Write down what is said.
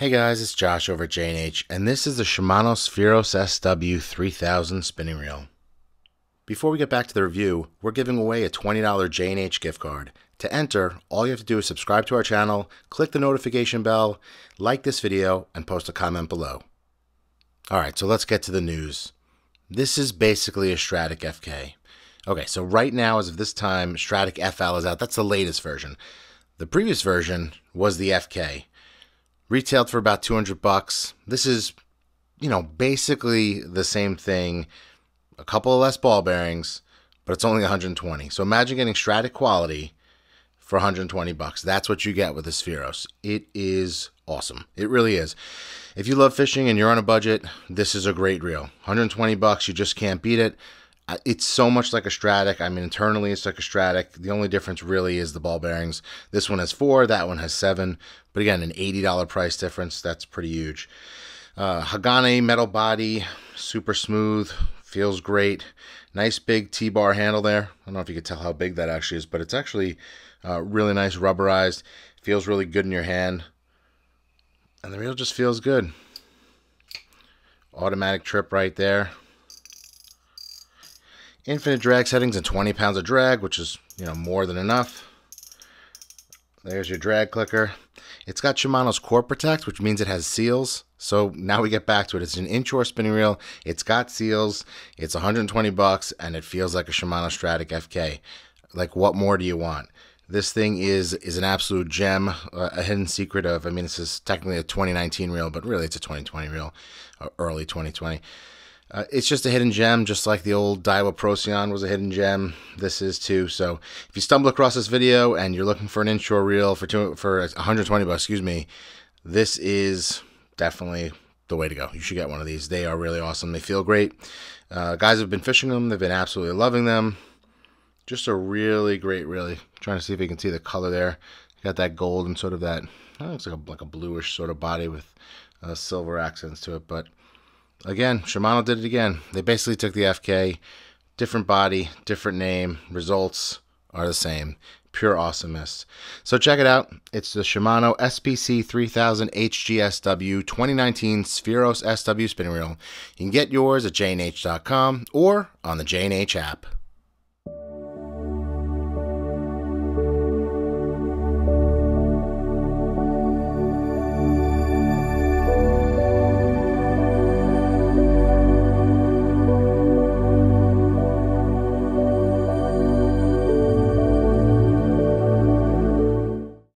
Hey guys, it's Josh over at J&H, and this is the Shimano Spheros SW3000 spinning reel. Before we get back to the review, we're giving away a $20 J&H gift card. To enter, all you have to do is subscribe to our channel, click the notification bell, like this video, and post a comment below. Alright, so let's get to the news. This is basically a Stradic FK. Okay, so right now, as of this time, Stradic FL is out. That's the latest version. The previous version was the FK retailed for about 200 bucks. This is, you know, basically the same thing, a couple of less ball bearings, but it's only 120. So imagine getting Stradic quality for 120 bucks. That's what you get with the Spheros. It is awesome. It really is. If you love fishing and you're on a budget, this is a great reel. 120 bucks, you just can't beat it. It's so much like a Stradic. I mean, internally it's like a Stradic. The only difference really is the ball bearings. This one has four, that one has seven. But again, an $80 price difference. That's pretty huge. Uh, Hagane metal body, super smooth, feels great. Nice big T-bar handle there. I don't know if you can tell how big that actually is, but it's actually uh, really nice rubberized. Feels really good in your hand. And the reel just feels good. Automatic trip right there infinite drag settings and 20 pounds of drag, which is, you know, more than enough. There's your drag clicker. It's got Shimano's Core Protect, which means it has seals. So now we get back to it. It's an inshore spinning reel. It's got seals. It's 120 bucks, and it feels like a Shimano Stradic FK. Like, what more do you want? This thing is is an absolute gem, uh, a hidden secret of. I mean, this is technically a 2019 reel, but really it's a 2020 reel, uh, early 2020. Uh, it's just a hidden gem, just like the old Daiwa Procyon was a hidden gem. This is too. So if you stumble across this video and you're looking for an inshore reel for two, for 120 bucks, excuse me, this is definitely the way to go. You should get one of these. They are really awesome. They feel great. Uh, guys have been fishing them. They've been absolutely loving them. Just a really great, really. trying to see if you can see the color there. Got that gold and sort of that. Oh, looks like a like a bluish sort of body with uh, silver accents to it, but again, Shimano did it again. They basically took the FK, different body, different name, results are the same. Pure awesomeness. So check it out. It's the Shimano SPC 3000 HGSW 2019 Spheros SW spinning reel. You can get yours at jnh.com or on the J&H app.